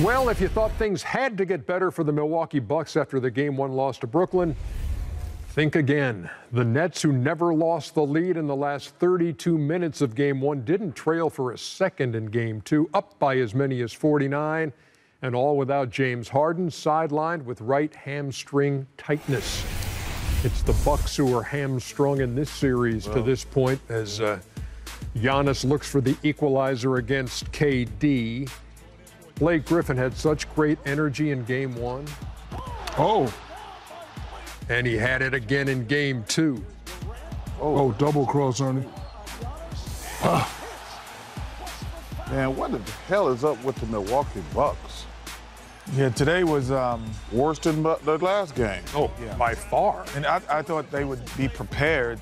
Well, if you thought things had to get better for the Milwaukee Bucks after the game one loss to Brooklyn, think again. The Nets, who never lost the lead in the last 32 minutes of game one, didn't trail for a second in game two, up by as many as 49, and all without James Harden, sidelined with right hamstring tightness. It's the Bucks who are hamstrung in this series to this point as uh, Giannis looks for the equalizer against KD. Blake Griffin had such great energy in game one. Oh. And he had it again in game two. Oh, oh double cross Ernie. him. Ah. Man, what the hell is up with the Milwaukee Bucks? Yeah, today was um, worse than the last game. Oh, yeah. by far. And I, I thought they would be prepared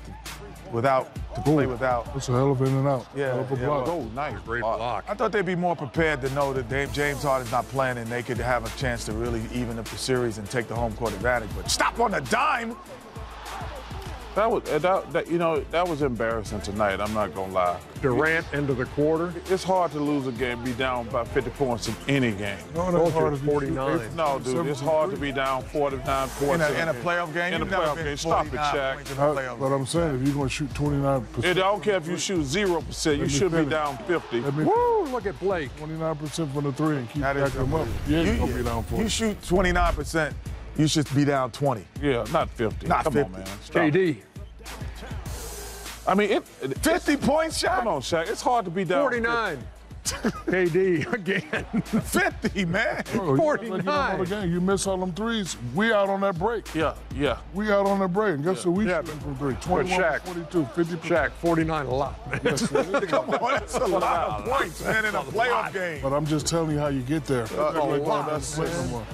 without to play without. That's a hell of in and out. Yeah, hell yeah block. Oh, nice. Great block. block. I thought they'd be more prepared to know that Dave, James Harden's not playing and they could have a chance to really even up the series and take the home court advantage. But stop on the dime. That was eh, that, that, you know that was embarrassing tonight. I'm not gonna lie. Durant into the quarter. It's hard to lose a game, be down by 50 points in any game. No, that's hard to 49. No, dude, it's hard to be down 49 points in a, in a playoff game. In a playoff game, stop it, Shaq. Uh, but I'm saying if you're gonna shoot 29 percent, I don't care if you shoot zero percent. You should finish. be down 50. Woo! Look at Blake. 29 percent from the three and keep backing them up. Yeah, you, gonna be down 40. You shoot 29 percent. You should be down 20. Yeah, not 50. Not Come 50. on, man. Stop. KD. I mean, it, 50 points, Shaq? Come on, Shaq. It's hard to be down. 49. KD again. 50, man. Bro, 49. You, game. you miss all them threes. We out on that break. Yeah, yeah. We out on that break. And guess yeah. what we yeah. from three? 21, Shaq, 42, 50 Shaq, 49 a lot, man. Yes, Come on, that's a lot of points, man, in a playoff game. But I'm just telling you how you get there. Uh, a lot, man.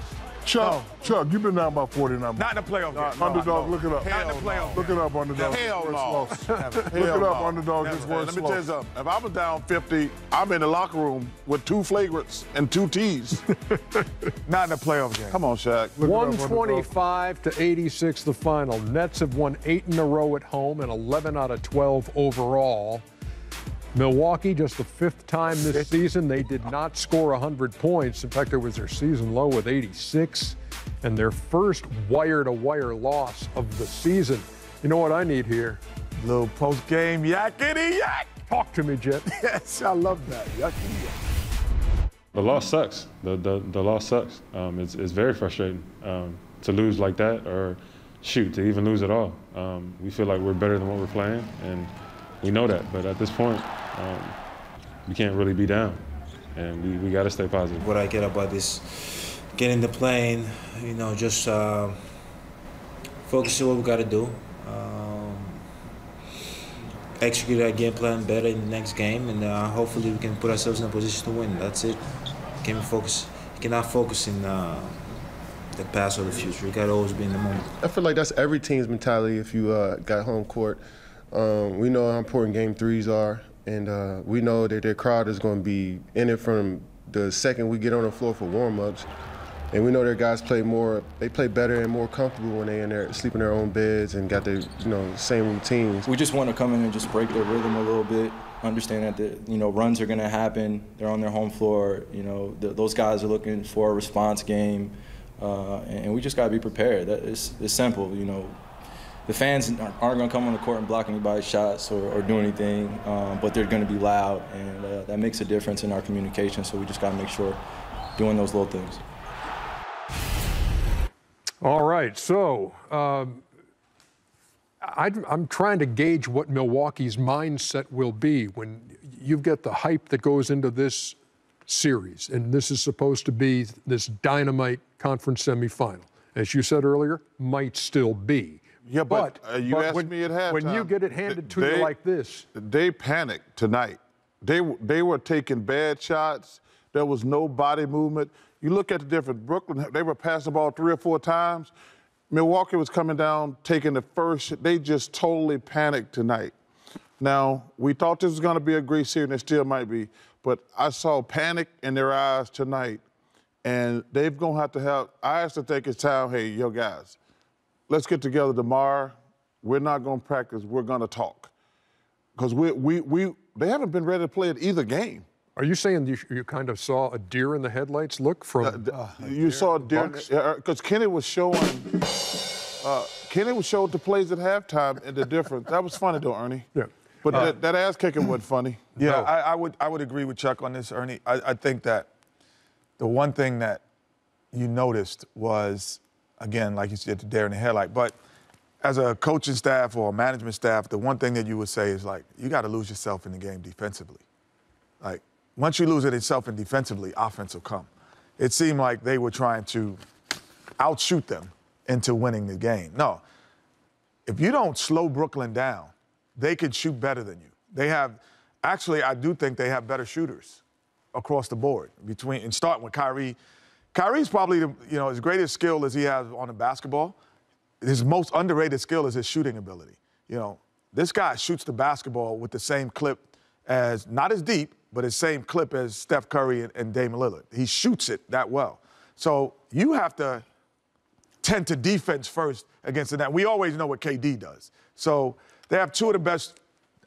Chuck, no. Chuck, you've been down by 40 now. Not in the playoff game. No, underdog, no. look it up. Hell Not in the playoff Look it up, underdog. Hell no. look it up, underdog. This worst Let me tell you something. If I was down 50, I'm in the locker room with two flagrants and two T's. Not in the playoff game. Come on, Shaq. Look 125 to 86 the final. Nets have won eight in a row at home and 11 out of 12 overall. Milwaukee, just the fifth time this season, they did not score 100 points. In fact, it was their season low with 86 and their first wire to wire loss of the season. You know what I need here? A Little post game yakety yak. Talk to me, Jet. yes, I love that. Yakety yak. The loss sucks. The, the, the loss sucks. Um, it's, it's very frustrating um, to lose like that or shoot, to even lose at all. Um, we feel like we're better than what we're playing, and we know that. But at this point, um, we can't really be down, and we, we got to stay positive. What I get about this, getting the plane, you know, just uh, focus on what we got to do. Um, execute our game plan better in the next game, and uh, hopefully we can put ourselves in a position to win. That's it. Can focus? You cannot focus in uh, the past or the future. You got to always be in the moment. I feel like that's every team's mentality if you uh, got home court. Um, we know how important game threes are, and uh, we know that their crowd is going to be in it from the second we get on the floor for warm-ups. And we know their guys play more, they play better and more comfortable when they in there, sleep in their own beds and got their, you know, same routines. We just want to come in and just break their rhythm a little bit, understand that, the, you know, runs are going to happen. They're on their home floor. You know, the, those guys are looking for a response game. Uh, and we just got to be prepared. That, it's, it's simple, you know the fans aren't going to come on the court and block anybody's shots or, or do anything, um, but they're going to be loud, and uh, that makes a difference in our communication. So we just got to make sure doing those little things. All right, so um, I, am trying to gauge what Milwaukee's mindset will be when you've got the hype that goes into this series, and this is supposed to be this dynamite conference semifinal. As you said earlier, might still be. Yeah, but, but uh, you but asked when, me at halftime. When you get it handed to they, you like this, they panicked tonight. They they were taking bad shots. There was no body movement. You look at the difference. Brooklyn, they were passing the ball three or four times. Milwaukee was coming down, taking the first. They just totally panicked tonight. Now we thought this was going to be a great series, and it still might be. But I saw panic in their eyes tonight, and they're going to have to have. I have to think it's time. Hey, yo, guys let's get together tomorrow. We're not going to practice. We're going to talk. Because we, we, we, they haven't been ready to play at either game. Are you saying you, you kind of saw a deer in the headlights look from? Uh, you saw Derek Bucks? because Kenny was showing. Uh, Kenny was showing the plays at halftime and the difference. That was funny though, Ernie. Yeah. But that, that ass kicking wasn't funny. Yeah, No. I, I would I would agree with Chuck on this, Ernie. I, I think that the one thing that you noticed was, again, like you said, the dare in the headlight. But as a coaching staff or a management staff, the one thing that you would say is like, you got to lose yourself in the game defensively. Like, once you lose it itself and defensively, offense will come. It seemed like they were trying to outshoot them into winning the game. No, if you don't slow Brooklyn down, they could shoot better than you. They have, actually, I do think they have better shooters across the board. Between and starting with Kyrie, Kyrie's probably the, you know his greatest skill as he has on the basketball. His most underrated skill is his shooting ability. You know, this guy shoots the basketball with the same clip as not as deep, but his same clip as Steph Curry and, and Damian Lillard. He shoots it that well. So you have to tend to defense first against the net. We always know what KD does. So they have two of the best,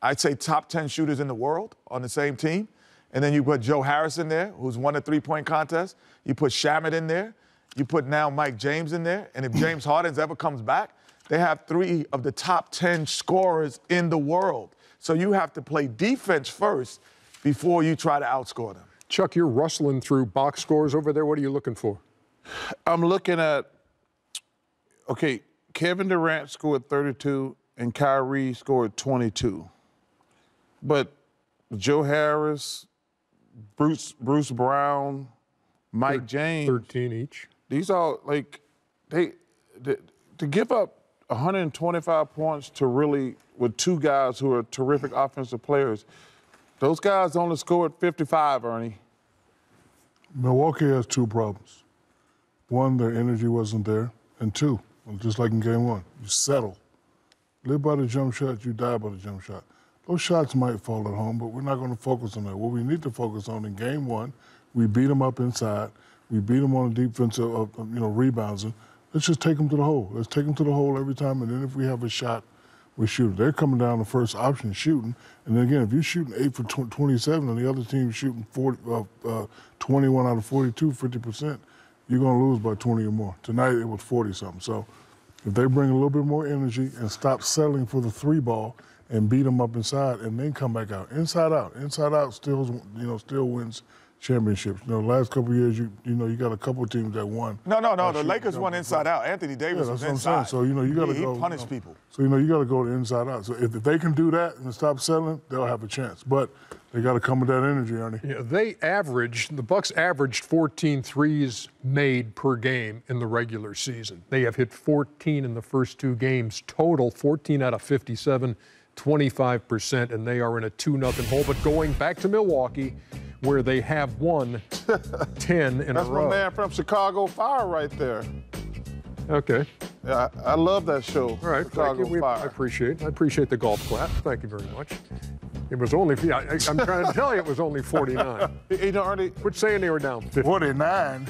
I'd say, top 10 shooters in the world on the same team. And then you put Joe Harris in there, who's won a three point contest. You put Shamet in there. You put now Mike James in there. And if James Harden's ever comes back, they have three of the top 10 scorers in the world. So you have to play defense first before you try to outscore them. Chuck, you're rustling through box scores over there. What are you looking for? I'm looking at. Okay, Kevin Durant scored 32 and Kyrie scored 22. But Joe Harris, Bruce Bruce Brown, Mike James. 13 each. these are like they, they to give up 125 points to really with two guys who are terrific offensive players. Those guys only scored 55, Ernie. Milwaukee has two problems. One, their energy wasn't there, and two, just like in game one, you settle. Live by the jump shot, you die by the jump shot. Those shots might fall at home, but we're not going to focus on that. What we need to focus on in game one, we beat them up inside. We beat them on the defensive, of, of, you know, rebounds. Let's just take them to the hole. Let's take them to the hole every time, and then if we have a shot, we shoot. They're coming down the first option shooting, and then again, if you're shooting eight for tw- 27 and the other team's shooting 40, uh, uh, 21 out of 42, 50 percent, you're going to lose by 20 or more. Tonight it was 40 something. So if they bring a little bit more energy and stop settling for the three ball and beat them up inside and then come back out, inside out, inside out still you know still wins championships. You know, last couple of years you you know you got a couple of teams that won. No, no, no. Oh, the Lakers won inside out. Anthony Yeah, Davis that's was what I'm inside. saying. So you know you got to he, go. He punished you know. people. So you know you got to go to inside out. So if, if they can do that and stop settling, they'll have a chance. But they got to come with that energy, Ernie. Yeah, they averaged, the Bucks averaged 14 threes made per game in the regular season. They have hit 14 in the first two games total, 14 out of 57, 25%, and they are in a 2 0 hole. But going back to Milwaukee, where they have won 10 in a row. That's my man from Chicago Fire right there. Okay. Yeah, I, I love that show. All right. Thank Chicago you. We, I Fire. appreciate I appreciate the golf clap. Thank you very much. It was only, yeah, I, I'm trying to tell you, it was only 49. You know, Ernie, Quit saying they were down 50. 49.